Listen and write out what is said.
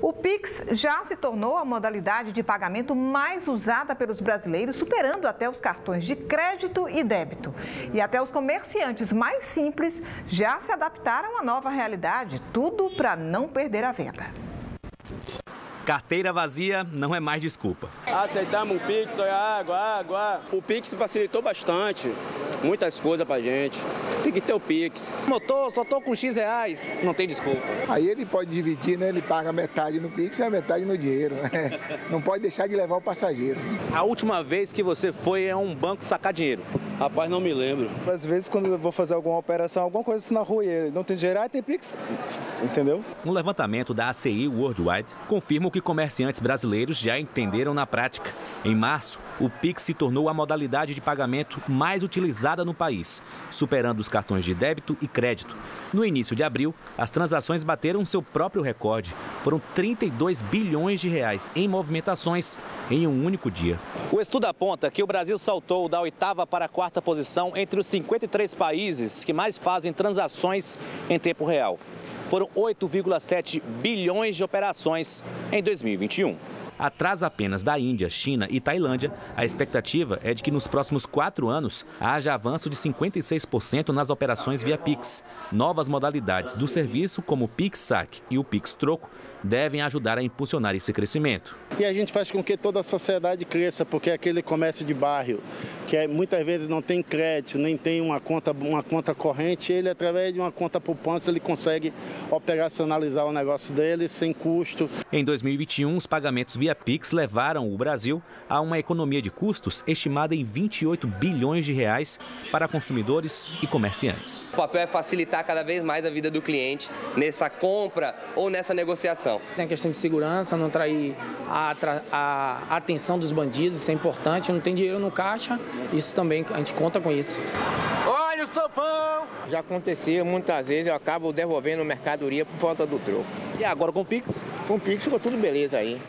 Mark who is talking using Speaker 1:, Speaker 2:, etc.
Speaker 1: O Pix já se tornou a modalidade de pagamento mais usada pelos brasileiros, superando até os cartões de crédito e débito. E até os comerciantes mais simples já se adaptaram à nova realidade, tudo para não perder a venda.
Speaker 2: Carteira vazia não é mais desculpa.
Speaker 3: Aceitamos o Pix, olha água, água. O Pix facilitou bastante, muitas coisas pra gente. Tem que ter o Pix.
Speaker 4: Motor, só tô com X reais, não tem desculpa.
Speaker 5: Aí ele pode dividir, né? Ele paga metade no Pix e a metade no dinheiro. Não pode deixar de levar o passageiro.
Speaker 2: A última vez que você foi a um banco sacar dinheiro?
Speaker 3: Rapaz, não me lembro.
Speaker 6: Às vezes, quando eu vou fazer alguma operação, alguma coisa assim na rua e não tem dinheiro, aí tem Pix. Entendeu?
Speaker 2: Um levantamento da ACI Worldwide confirma o que comerciantes brasileiros já entenderam na prática. Em março, o Pix se tornou a modalidade de pagamento mais utilizada no país, superando os cartões de débito e crédito. No início de abril, as transações bateram seu próprio recorde. Foram 32 bilhões de reais em movimentações em um único dia. O estudo aponta que o Brasil saltou da oitava para a quarta posição entre os 53 países que mais fazem transações em tempo real. Foram 8,7 bilhões de operações em 2021. Atrás apenas da Índia, China e Tailândia, a expectativa é de que nos próximos quatro anos haja avanço de 56% nas operações via Pix. Novas modalidades do serviço, como o Pix Saque e o Pix Troco, devem ajudar a impulsionar esse crescimento.
Speaker 7: E a gente faz com que toda a sociedade cresça, porque é aquele comércio de bairro, que é, muitas vezes não tem crédito, nem tem uma conta, uma conta corrente, ele através de uma conta poupança ele consegue operacionalizar o negócio dele sem custo.
Speaker 2: Em 2021, os pagamentos via Pix levaram o Brasil a uma economia de custos estimada em 28 bilhões de reais para consumidores e comerciantes.
Speaker 8: O papel é facilitar cada vez mais a vida do cliente nessa compra ou nessa negociação.
Speaker 4: Tem a questão de segurança, não trair a, a atenção dos bandidos, isso é importante. Não tem dinheiro no caixa, isso também, a gente conta com isso.
Speaker 8: Olha o sopão!
Speaker 4: Já acontecia muitas vezes, eu acabo devolvendo mercadoria por falta do troco.
Speaker 2: E agora com o Pix?
Speaker 4: Com o Pix ficou tudo beleza aí.